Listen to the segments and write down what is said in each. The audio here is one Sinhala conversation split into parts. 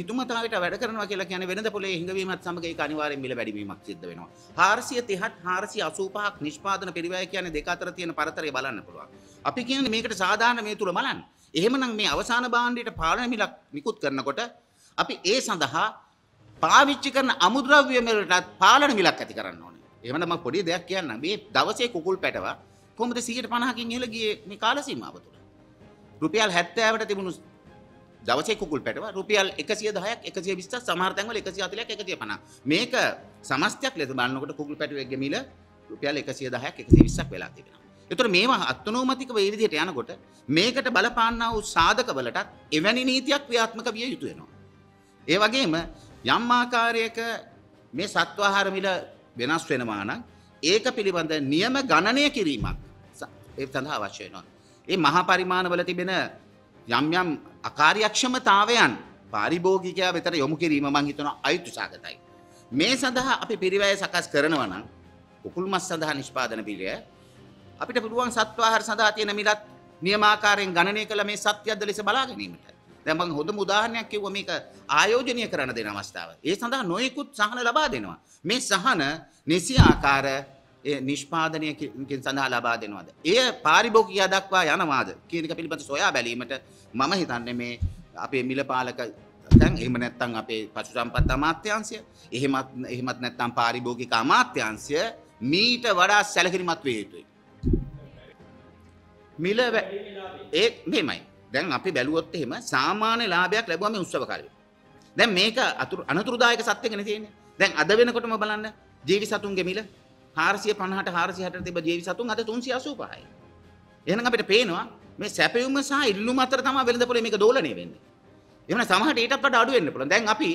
හිතුමතාවට වැඩ කරනවා කියලා කියන්නේ වෙනද පොලේ හිඟවීමත් සමග ඒක අනිවාර්යෙන් මිල වැඩිවීමක් සිද්ධ වෙනවා. 430ත් 485ක් නිෂ්පාදන පරිවැය කියන්නේ දෙක අතර තියෙන පරතරය බලන්න පුළුවන්. අපි කියන්නේ මේකට සාධාරණ මේ තුල බලන්න. එහෙමනම් මේ අවසාන භාණ්ඩයට පාලන මිලක් නිකුත් කරනකොට අපි ඒ සඳහා පාවිච්චි කරන අමුද්‍රව්‍ය වලටත් පාලන මිලක් ඇති කරන්න ඕනේ. එහෙමනම් මම පොඩි දෙයක් කියන්නම්. මේ දවසේ කුකුල් පැටව කොහොමද 150කින් ඉහළ ගියේ මේ කාල සීමාව තුළ? රුපියල් 70කට තිබුණු දවසේ කුකුල් පැටව රුපියල් 110ක් 120ක් සමහර තැන්වල 140ක් 150. මේක සමස්තයක් ලෙස බලනකොට කුකුල් පැටවෙක්ගේ මිල රුපියල් 110ක් 120ක් වෙලා තිබෙනවා. ඒතර මේවා අත්නෝමතික වේ විදිහට යනකොට මේකට බලපාන්නා වූ සාධකවලටත් එවැනි නීතියක් ක්‍රියාත්මක විය යුතු වෙනවා. ඒ වගේම යම් ආකාරයක මේ සත්වාහාර මිල වෙනස් වෙනවා නම් ඒක පිළිබඳ නියම ගණනය කිරීමක් ඒ සඳහා අවශ්‍ය වෙනවා. ඒ මහා පරිමාණවල තිබෙන යම් යම් අකාර්යක්ෂමතාවයන් පාරිභෝගිකයා වෙතට යොමු කිරීම මං හිතනවා අයුතු සාගතයි. මේ සඳහා අපි පිරිවැය සකස් කරනවා නම් කුකුල් මස් සඳහා නිෂ්පාදන පිළිය අපිට පුළුවන් සත්වාහාර සඳහා තියෙන මිලත් නියමාකාරයෙන් ගණනය කළ මේ සත්‍යයක්ද ලෙස බලා ගැනීමට. දැන් මම හොඳම උදාහරණයක් කිව්වා මේක ආයෝජනය කරන්න දෙන අවස්ථාව. ඒ සඳහා නොයෙකුත් සහන ලබා දෙනවා. මේ සහන නිසි ආකාර ඒ නිෂ්පාදනයකින් සඳහා ලබා දෙනවාද. එය පාරිභෝගිකයා දක්වා යනවාද කියන එක පිළිබඳ සොයා බැලීමට මම හිතන්නේ මේ අපේ මිලපාලක දැන් එහෙම නැත්නම් අපේ පශු සම්පත් අමාත්‍යාංශය එහෙමත් එහෙමත් නැත්නම් පාරිභෝගික අමාත්‍යාංශය මීට වඩා සැලකිලිමත් විය යුතුයි. මිල ඒ මෙහෙමයි. දැන් අපි බැලුවොත් එහෙම සාමාන්‍ය ලාභයක් ලැබුවා මේ උත්සව කාලේ. දැන් මේක අතුරු අනතුරුදායක සත්‍යකනේ තියෙන්නේ. දැන් අද වෙනකොටම බලන්න ජීවි සතුන්ගේ මිල 450ට 460ට තිබ්බ ජීවි සතුන් අද 385යි. එහෙනම් අපිට පේනවා මේ සැපයුම සහ ඉල්ලුම අතර තමයි වෙළඳ පොලේ මේක දෝලණය වෙන්නේ. එහෙනම් සමහරට ඊටත් වඩා අඩු වෙන්න පුළුවන්. දැන් අපි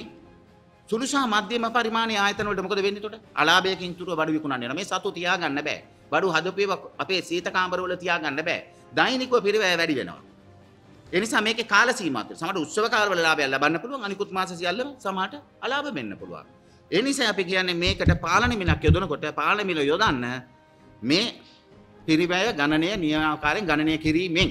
සුළු සහ මධ්‍යම පරිමාණයේ ආයතන වලට මොකද වෙන්නේ එතකොට? අලාභයකින් තුරව බඩු විකුණන්න යනවා. මේ සතු තියාගන්න බෑ. බඩු හදපේව අපේ සීත කාමරවල තියාගන්න බෑ. දෛනිකව පිරිවැය වැඩි වෙනවා. ඒ නිසා මේකේ කාල සීමාවක් තියෙනවා. සමහර උත්සව කාලවල ලාභයක් ලබන්න පුළුවන්. අනිකුත් මාස සියල්ලම සමහරට අලාභ වෙන්න පුළුවන්. ඒ නිසා අපි කියන්නේ මේකට පාලන මිලක් යොදනකොට පාලන මිල යොදන්න මේ පිරිවැය ගණනය නියාකාරයෙන් ගණනය කිරීමෙන්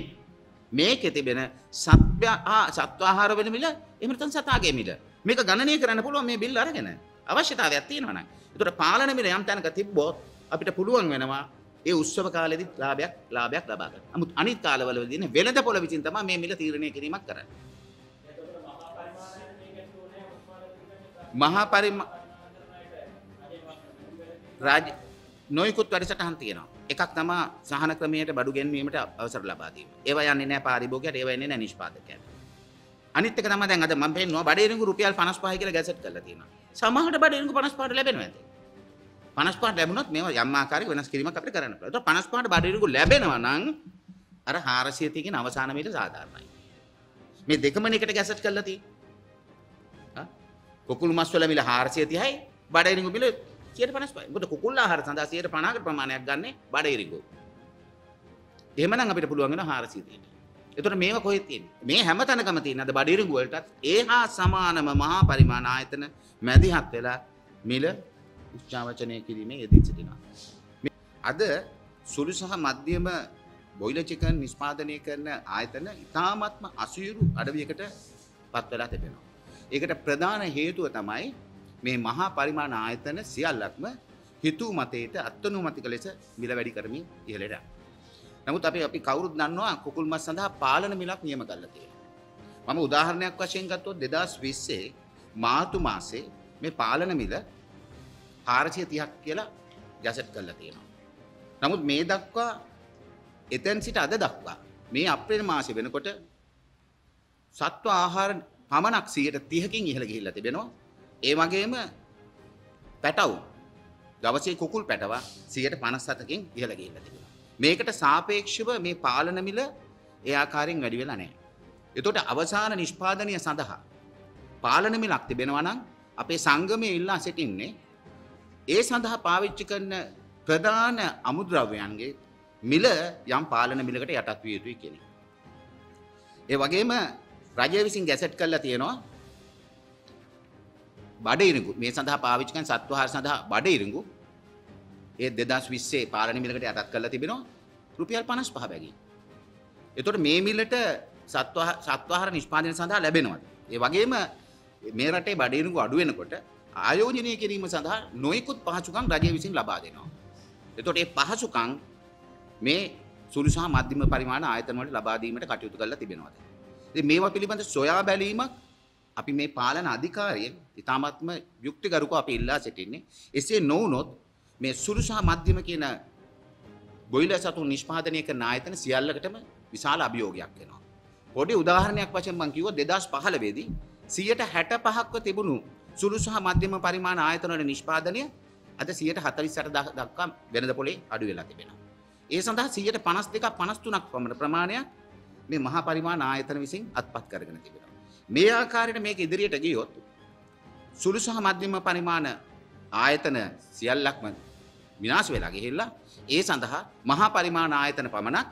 මේකේ තිබෙන සත්‍ය සත්වාහාර වෙන මිල එහෙම නැත්නම් සතාගේ මිල මේක ගණනය කරන්න පුළුවන් මේ බිල් අරගෙන අවශ්‍යතාවයක් තියෙනවා නම් ඒතකොට පාලන මිල යම් තැනක තිබ්බොත් අපිට පුළුවන් වෙනවා ඒ උත්සව කාලෙදි ලාභයක් ලාභයක් ලබා ගන්න. නමුත් අනිත් කාලවලදී නේ වෙළඳ පොළ විසින් තමයි මේ මිල තීරණය කිරීමක් කරන්නේ. මහා පරිමා රාජ නොයිකුත් වැඩසටහන් තියෙනවා. එකක් තමා සහන ක්‍රමයට බඩු ගැන්වීමට අවසර ලබා දීම. ඒවා යන්නේ නැහැ පාරිභෝගිකයට, ඒවා යන්නේ නැහැ නිෂ්පාදකයන්ට. අනිත් එක තමයි දැන් අද මම පෙන්නවා බඩේරිඟු රුපියල් 55 කියලා ගැසට් කරලා තියෙනවා. සමහරට බඩේරිඟු 55ට ලැබෙනවා ඇති. 55ට ලැබුණොත් මේවා යම් ආකාරයක වෙනස් කිරීමක් අපිට කරන්න පුළුවන්. ඒතකොට 55ට බඩේරිඟු ලැබෙනවා නම් අර 400 තියකින් අවසාන මිල සාධාරණයි. මේ දෙකම එකට ගැසට් කරලා තියෙන්නේ. කුකුළු මස් වල මිල 430යි බඩේරිඟු මිල 155යි. මොකද කුකුල් ආහාර සඳහා 150කට ප්‍රමාණයක් ගන්න බඩේරිඟු. එහෙමනම් අපිට පුළුවන් වෙනවා 400 තියෙන්න. එතකොට මේව කොහෙද තියෙන්නේ? මේ හැම තැනකම තියෙන අද බඩිරිඟු වලටත් ඒහා සමානම මහා පරිමාණ ආයතන මැදිහත් වෙලා මිල උච්චාවචනය කිරීමේ යෙදී සිටිනවා. අද සුළු සහ මධ්‍යම බොයිලර් චිකන් නිෂ්පාදනය කරන ආයතන ඉතාමත්ම අසීරු අඩවියකට පත් වෙලා තිබෙනවා. ඒකට ප්‍රධාන හේතුව තමයි මේ මහා පරිමාණ ආයතන සියල්ලක්ම හිතූ මතයට අත්අනුමතික ලෙස මිල වැඩි කරමින් ඉහළට යනවා. නමුත් අපි අපි කවුරුත් දන්නවා කුකුල් මස් සඳහා පාලන මිලක් නියම කරලා තියෙනවා. මම උදාහරණයක් වශයෙන් ගත්තොත් 2020 මාර්තු මාසේ මේ පාලන මිල 430ක් කියලා ගැසට් කරලා තියෙනවා. නමුත් මේ දක්වා එතෙන් සිට අද දක්වා මේ අප්‍රේල් මාසේ වෙනකොට සත්ව ආහාර පමණක් 130කින් ඉහළ ගිහිල්ලා තිබෙනවා. ඒ වගේම පැටවු දවසේ කුකුල් පැටව 157කින් ඉහළ ගිහිල්ලා තිබෙනවා. මේකට සාපේක්ෂව මේ පාලන මිල ඒ ආකාරයෙන් වැඩි වෙලා නැහැ. එතකොට අවසාන නිෂ්පාදනය සඳහා පාලන මිලක් තිබෙනවා නම් අපේ සංගමයේ ඉල්ලා සිටින්නේ ඒ සඳහා පාවිච්චි කරන ප්‍රධාන අමුද්‍රව්‍යයන්ගේ මිල යම් පාලන මිලකට යටත් විය යුතුයි කියන එක. ඒ වගේම රජය විසින් ගැසට් කරලා තියෙනවා බඩ ඉරිඟු මේ සඳහා පාවිච්චි කරන සත්වහාර සඳහා බඩ ඉරිඟු ඒ දෙදස් විස්සේ පාලන මිලකට යටත් කරලා තිබෙනවා රුපියල් පනස් පහ බැගින්. එතොට මේ මිල්ලට සත්වාහර නිෂ්පාදන සඳහා ලැබෙනවද. ඒ වගේම මේ රටේ බඩේරුගු අඩු වෙනකොට ආයෝජනය කිරීම සඳහා නොයෙකුත් පහසුකම් රජය විසින් ලබා දෙනවා. එතකොට මේ පහසුකම් මේ සුළු සහ මධ්‍යම පරිමාණ ආයතන වලට ලබා දීමට කටයුතු කරලා තිබෙනවා. ඉතින් මේවා පිළිබඳ සොයා බැලීමක් අපි මේ පාලන අධිකාරියෙන් ඉතාමත්ම යුක්තිගරුකව අපි ඉල්ලා සිටින්නේ. එසේ නොවුනොත් මේ සුළු සහ මධ්‍යම කියන බොයිලර් සතුන් නිෂ්පාදනය කරන ආයතන සියල්ලකටම විශාල අභියෝගයක් වෙනවා. පොඩි උදාහරණයක් වශයෙන් මම කිව්වා 2015 දී 165ක්ව තිබුණු සුළු සහ මධ්‍යම පරිමාණ ආයතන වල නිෂ්පාදනය අද 148 දක්වා වෙනද පොලේ අඩු වෙලා තිබෙනවා. ඒ සඳහා 152ක් 53ක් පමණ ප්‍රමාණයක් මේ මහා පරිමාණ ආයතන විසින් අත්පත් කරගෙන තිබෙනවා. මේ ආකාරයට මේක ඉදිරියට ගියොත් සුළු සහ මධ්‍යම පරිමාණ ආයතන සියල්ලක්ම විනාශ වෙලා ගිහිල්ලා ඒ සඳහා මහා පරිමාණ ආයතන පමණක්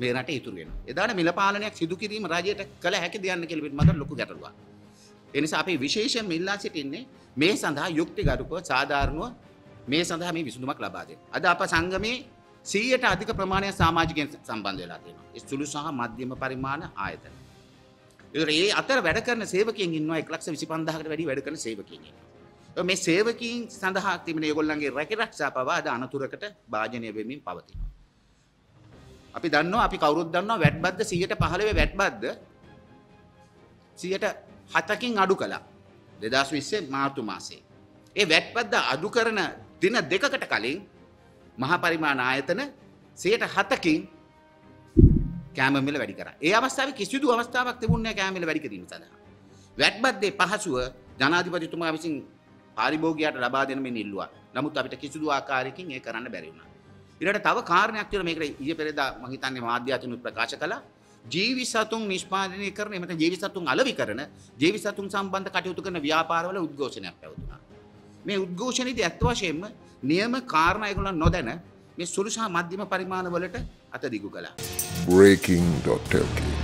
මේ රටේ ඉතුරු වෙනවා. එදාට මිල පාලනයක් සිදු කිරීම රජයට කළ හැකි දෙයක් කියලා පිට මත ලොකු ගැටලුවක්. ඒ නිසා අපි විශේෂයෙන් ඉල්ලා සිටින්නේ මේ සඳහා යුක්තිගරුකව සාධාරණව මේ සඳහා මේ විසඳුමක් ලබා දෙන්න. අද අප සංගමේ 100ට අධික ප්‍රමාණයක් සමාජිකයන් සම්බන්ධ වෙලා තියෙනවා. ඒ සුළු සහ මධ්‍යම පරිමාණ ආයතන. ඒතර ඒ අතර වැඩ කරන සේවකයන් ඉන්නවා 125000කට වැඩි වැඩ කරන සේවකයන් ඉන්නවා. මේ සේවකීන් සඳහා තිබෙන ඒගොල්ලන්ගේ රැකරක්ෂා පවා අද අනතුරකට භාජනය වෙමින් පවතිනවා. අපි දන්නවා අපි කවුරුත් දන්නවා වැට් බද්ද 115 වැට් බද්ද 107කින් අඩු කළා 2020 මාර්තු මාසයේ. ඒ වැට් බද්ද අඩු කරන දින දෙකකට කලින් මහා පරිමාණ ආයතන 107කින් කෑම මිල වැඩි කරා. ඒ අවස්ථාවේ කිසිදු අවස්ථාවක් තිබුණේ නැහැ කෑම මිල වැඩි කිරීම සඳහා. වැට් බද්දේ පහසුව ජනාධිපතිතුමා විසින් පාරිභෝගිකයට ලබා දෙන මෙන්න ඉල්ලුවා. නමුත් අපිට කිසිදු ආකාරයකින් ඒ කරන්න බැරි වුණා. ඊළඟට තව කාරණයක් තියෙනවා මේකට ඊයේ පෙරේදා මම හිතන්නේ මාධ්‍ය අතින් ප්‍රකාශ කළා. ජීවි සතුන් නිෂ්පාදනය කරන එමෙත ජීවි සතුන් අලෙවි කරන ජීවි සතුන් සම්බන්ධ කටයුතු කරන ව්‍යාපාරවල උද්ඝෝෂණයක් පැවතුණා. මේ උද්ඝෝෂණයේදී ඇත්ත වශයෙන්ම නියම කාරණා ඒගොල්ලන් නොදැන මේ සුළු සහ මධ්‍යම පරිමාණ වලට අත දිගු කළා. breaking.lk